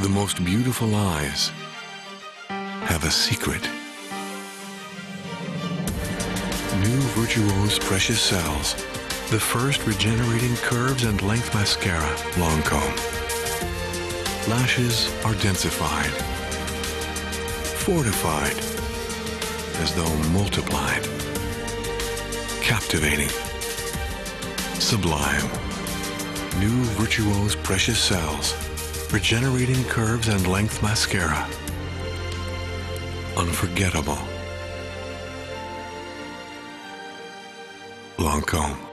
The most beautiful eyes have a secret. New Virtuose Precious Cells, the first regenerating curves and length mascara, Lancome. Lashes are densified, fortified, as though multiplied, captivating, sublime. New Virtuose Precious Cells, regenerating curves and length mascara. Unforgettable. Lancome.